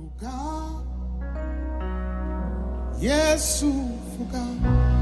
Fuga. Fuga.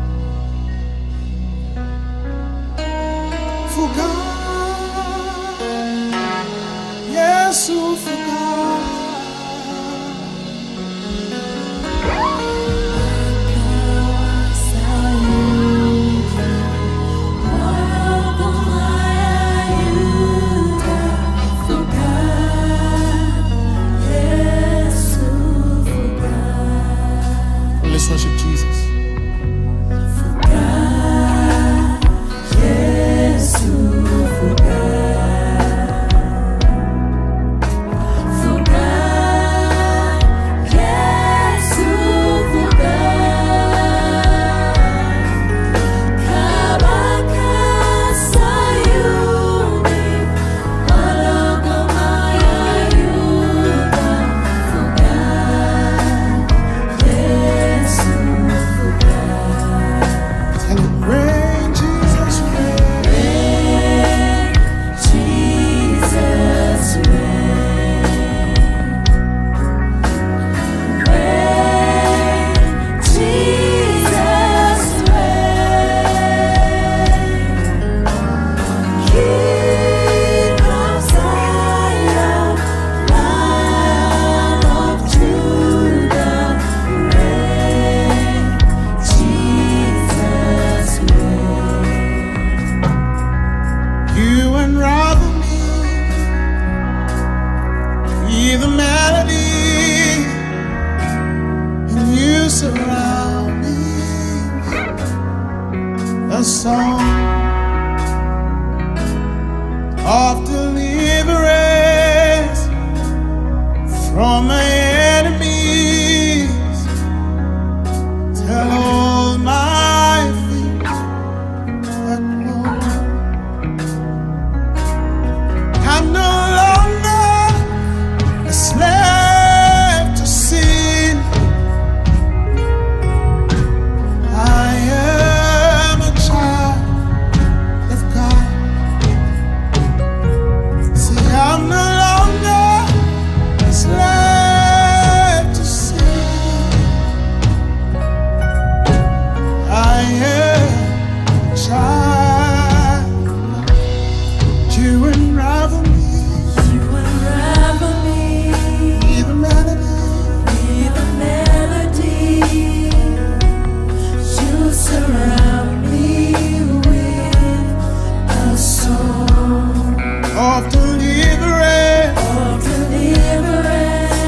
From my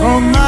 from my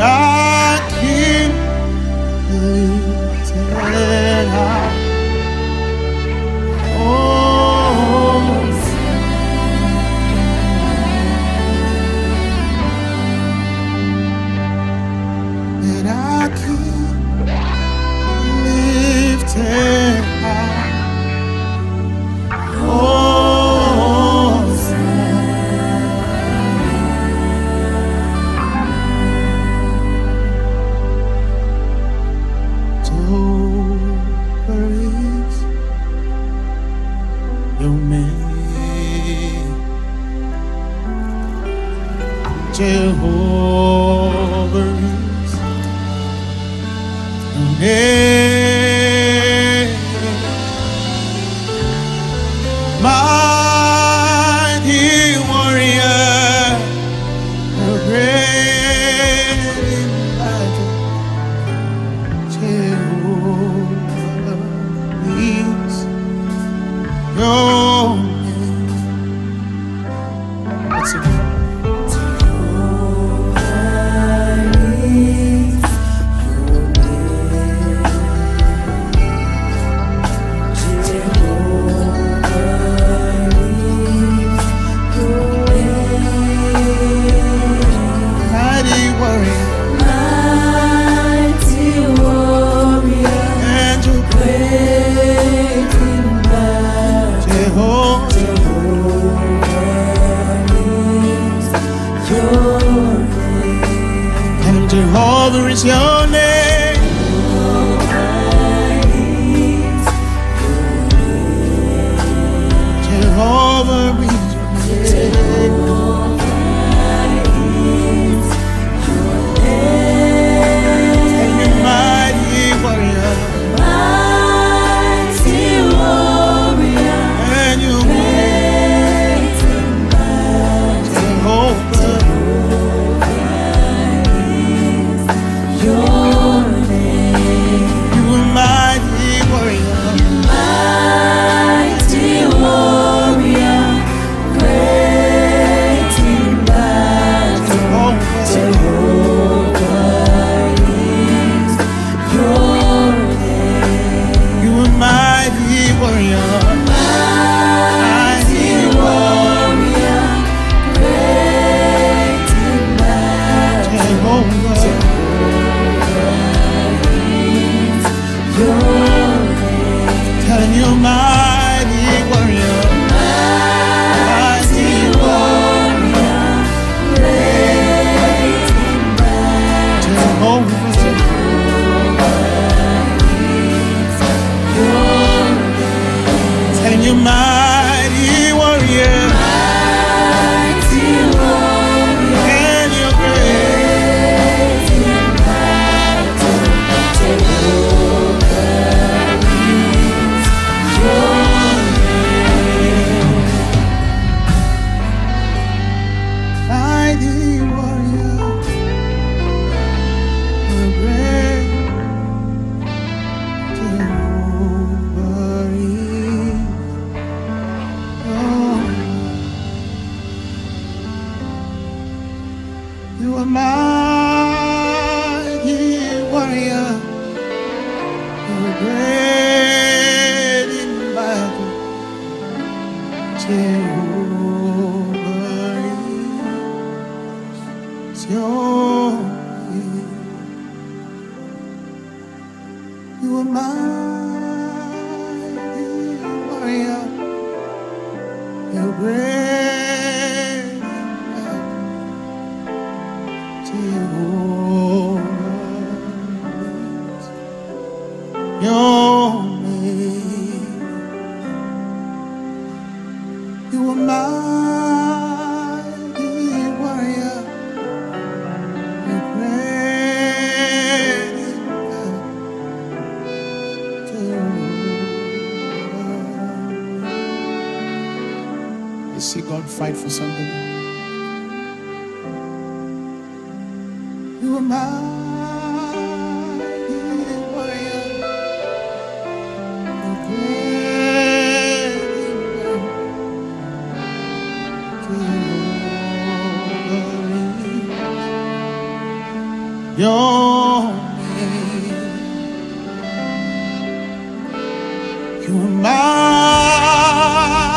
King be lifted.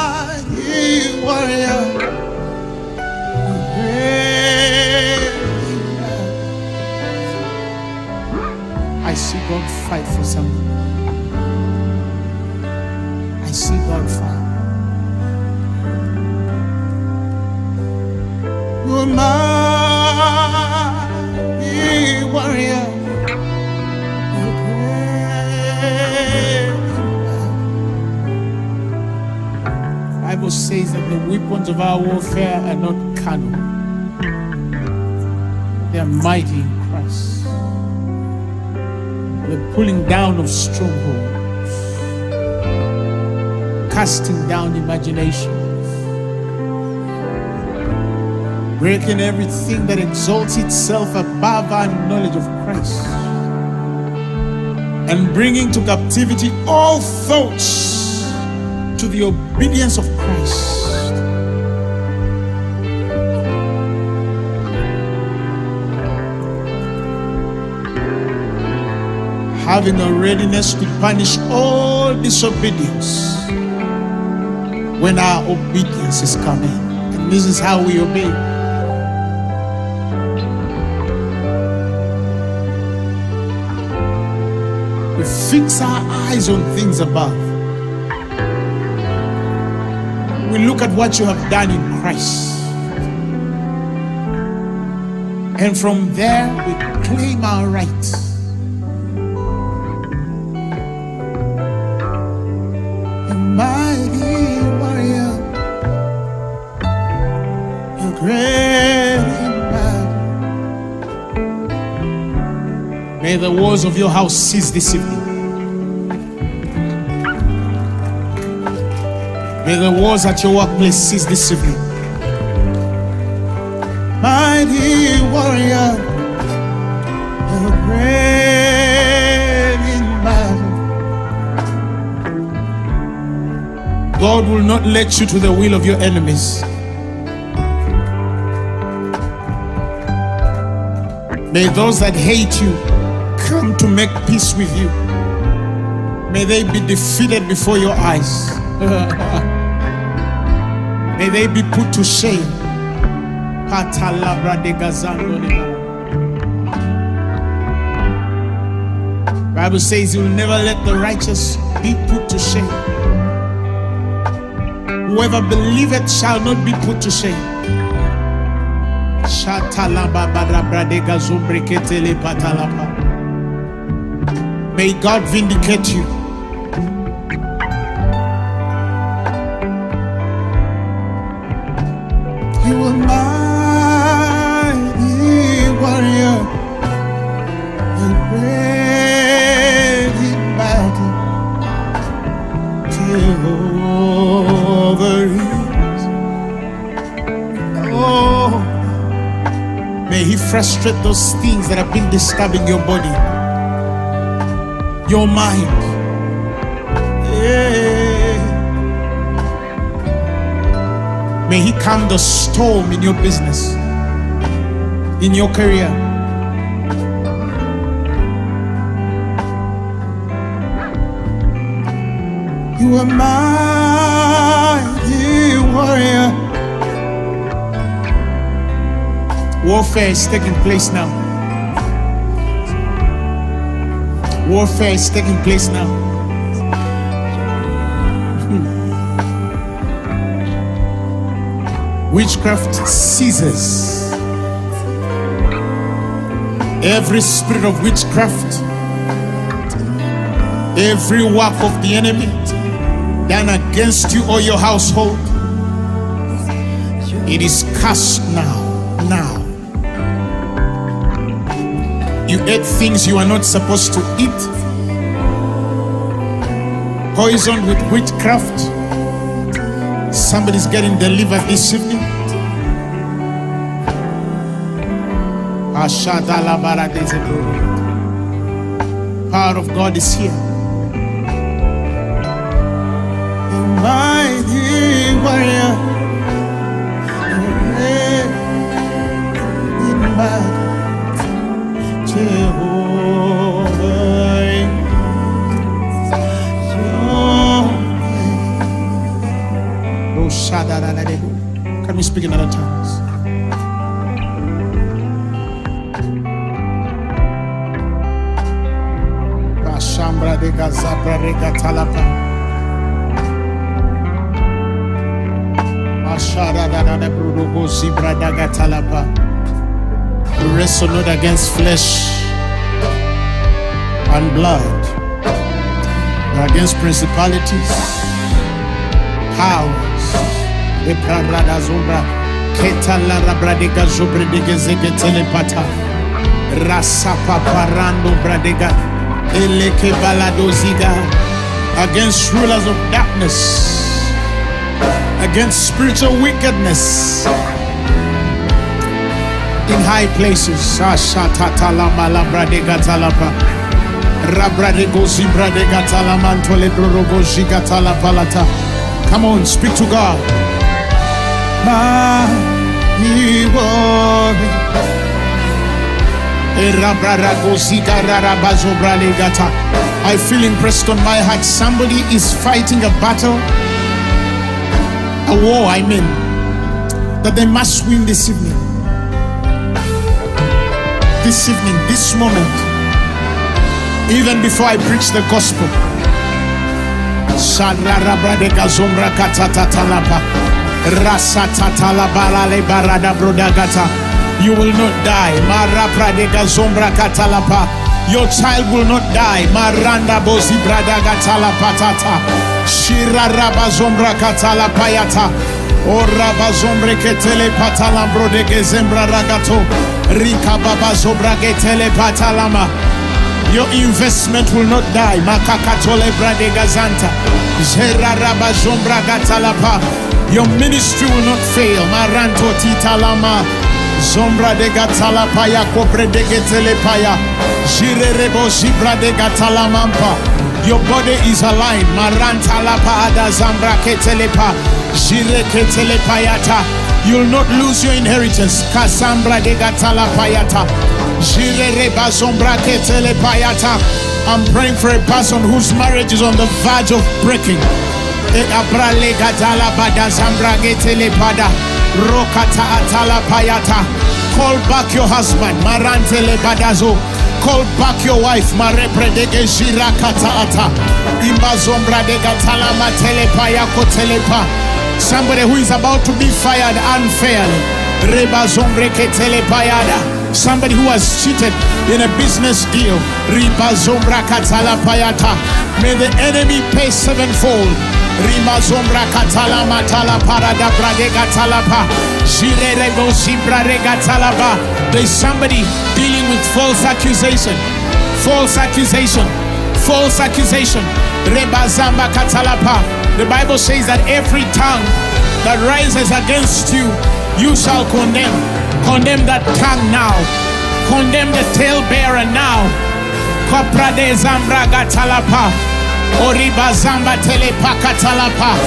Mighty warrior. I see God fight for someone. I see God fight. Bible says that the weapons of our warfare are not carnal. They are mighty in Christ. The pulling down of strongholds, casting down imaginations breaking everything that exalts itself above our knowledge of Christ, and bringing to captivity all thoughts to the obedience of Christ. Having a readiness to punish all disobedience when our obedience is coming. And this is how we obey. We fix our eyes on things above. At what you have done in Christ. And from there, we claim our rights. May the walls of your house cease this evening. May the walls at your workplace cease this evening. Mighty warrior, you're great in battle. God will not let you to the will of your enemies. May those that hate you come to make peace with you. May they be defeated before your eyes. May they be put to shame. Bible says he will never let the righteous be put to shame. Whoever believeth shall not be put to shame. May God vindicate you. You are mighty warrior, and great in battle. Jehovah is. Oh, may He frustrate those things that have been disturbing your body, your mind. May He calm the storm in your business, in your career. You are mighty warrior. Warfare is taking place now. Warfare is taking place now. Witchcraft ceases. Every spirit of witchcraft, every work of the enemy done against you or your household, it is cast now. Now. You ate things you are not supposed to eat, poisoned with witchcraft. Somebody's getting delivered this evening. Power of God is here. The mighty flesh and blood, but against principalities, powers. Bradega, eleke against rulers of darkness, against spiritual wickedness in high places. Come on, speak to God. I feel impressed on my heart. Somebody is fighting a battle, a war, I mean, that they must win this evening this evening, this moment, even before I preach the gospel. You will not die. Your child will not die. Maranda bradagatalapatata. Shira katalapayata. Ora zombre ketele patalambro de gezembra ragato. Rika baba zobra getele patalama. Your investment will not die. Makakatole brade gazanta. Zera raba zombra gatalapa. Your ministry will not fail. Maranto titalama. Zombra de gatalapa ya kopre de getele paya. Jire rebo zibra de gatalamampa. Your body is aligned. Maranta la paada zambra ketelepa. Jire ketelepayata. You'll not lose your inheritance. Kasambra de gatala payata. Jire reba zombra ketelepayata. I'm praying for a person whose marriage is on the verge of breaking. Abrale gatala bada zambra getelepada. Rokata atala payata. Call back your husband. Marantele badazo. Call back your wife. Marepredege jirakata ata. Imba zombra de gatala matelepa yako telepa. Somebody who is about to be fired unfairly. Reba zombre ketelepa yada. Somebody who has cheated in a business deal. Riba zombra katala payata. May the enemy pay sevenfold. Rima zombra katala matala parada brade gatalapa. Jire rebo zibra regatalaba. There's somebody dealing with false accusation. False accusation. False accusation. Katalapa. The Bible says that every tongue that rises against you, you shall condemn. Condemn that tongue now. Condemn the talebearer now. Kopra de zambra gatalapa. Oriba zamba telepaka talapa.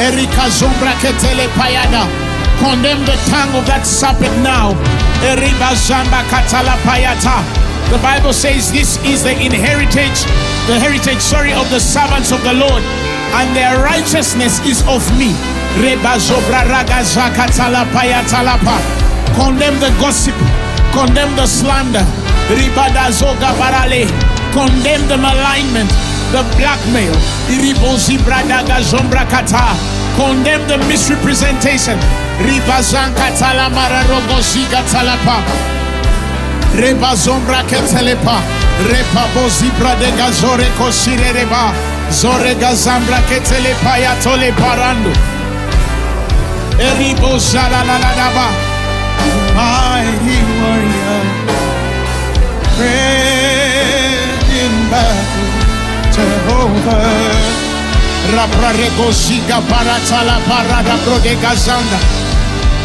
Erika zombra ketele payada. Condemn the tongue of that serpent now. The Bible says this is the inheritance, the heritage, sorry, of the servants of the Lord, and their righteousness is of me. Condemn the gossip, condemn the slander. Condemn the malignment, the blackmail. Condemn the misrepresentation. Zanka talamara rogo ziga talapa. Reba zombra ketelepa. Repa bozibra de gazore koshire reba. Zore gazambra ketelepa ya tole parando. Eribo zala la la la ba. Mighty warrior. Great in battle. Jehovah. Rapra.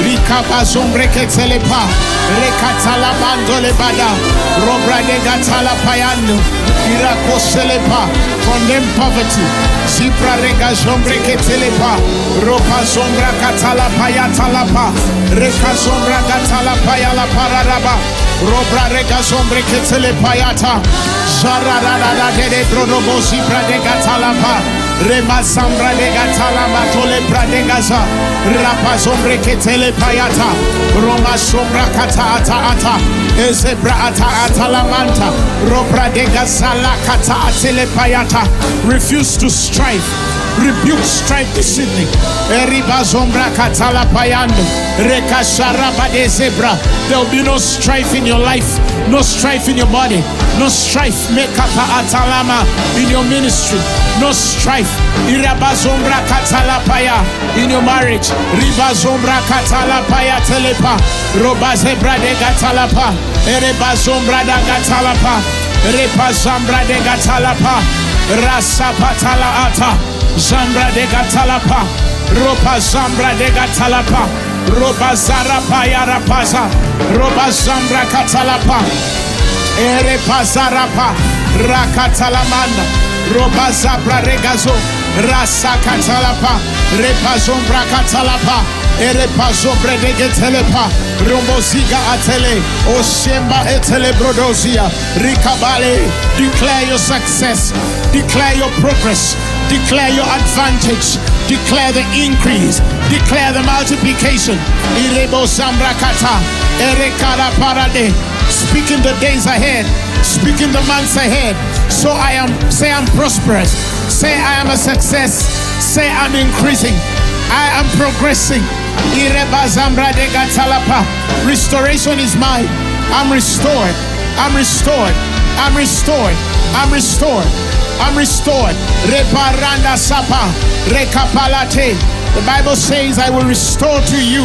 Rikaba zombre ketele pa. Rekatala bandole bada. Robrade gatala payando. Irakosele pa. Condemn poverty. Zipra rega zombre ketele pa. Ropa zombra katala paya talapa. Reka zombra katala paya la pararaba. Robra rega zombre ketele payata. Zara da da da de de brodobo zipra de gatalapa. Rema sambra de matole prade gaza. Rapa zombre ketele payata. Roma sombra kata ata ata. Ezebra ata kata atele payata. Refuse to strive rebuke strife this evening. Eriba zombra katala payando. De zebra. There'll be no strife in your life, no strife in your body, no strife. Mekapa atalama in your ministry, no strife. Iraba zombra katala in your marriage. Riba zombra katala telepa. Roba zebra de gatalapa. Ereba zombra da gatalapa. Repa zambra de gatalapa. Rasa patala ata. Zambra de Gatalapa, Ropa Zambra de Gatalapa, Ropa Zarapa Yarapaza, Ropa Zambra Catalapa, Erepa Zarapa, Rakatalamanda, Ropa Zabra Regazo, Rasa Catalapa, Repa Zombra Catalapa, Erepa Zobre de Getelepa, Romoziga Atele, Oshemba Etele Brodozia, Ricabale, declare your success, declare your progress, declare your advantage, declare the increase, declare the multiplication. Irebo speak in the days ahead, speak in the months ahead. So I am, say I'm prosperous, say I am a success, say I'm increasing, I am progressing. Restoration is mine. I'm restored, I'm restored, I'm restored, I'm restored. I'm restored. Reparanda sapa, rekapalate. The Bible says, I will restore to you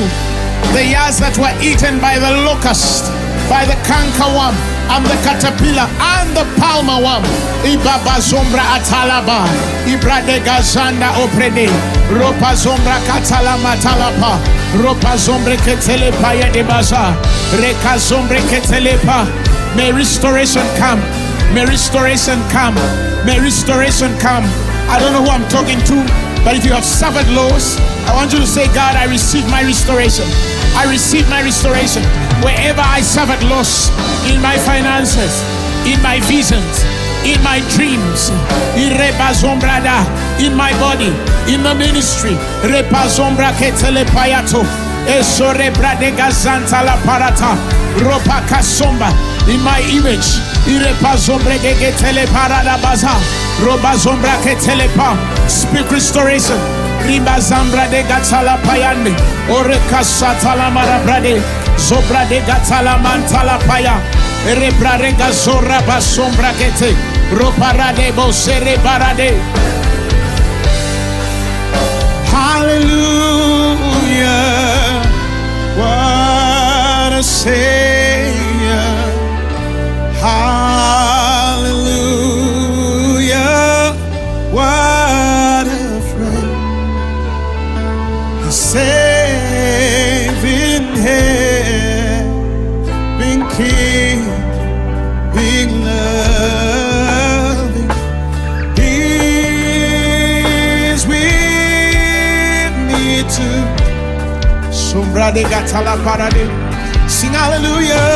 the years that were eaten by the locust, by the cankerworm, and the caterpillar, and the palmer worm. Ibaba zombra atalaba, ibra de gazanda oprede, ropa zombra katalama talapa, ropa zombre ketelepa ya de baza, reka zombre ketelepa. May restoration come. May restoration come. May restoration come. I don't know who I'm talking to, but if you have suffered loss, I want you to say, God, I receive my restoration. I receive my restoration. Wherever I suffered loss in my finances, in my visions, in my dreams, in in my body, in the ministry, Esore Bradega Zanta La Parata, Ropa Kasomba, in my image, Irepa Zombre Getele Parada Baza, Roba Zombra Ketelepa, speak restoration. Riba Zambra de Gatala Payande, Oreka Satala Marabrade, Zobra de Gatala Mantala Paya, Rebra Rega Zora Basombra Gete, Roparade Bosere Barade, Savior. Sing hallelujah.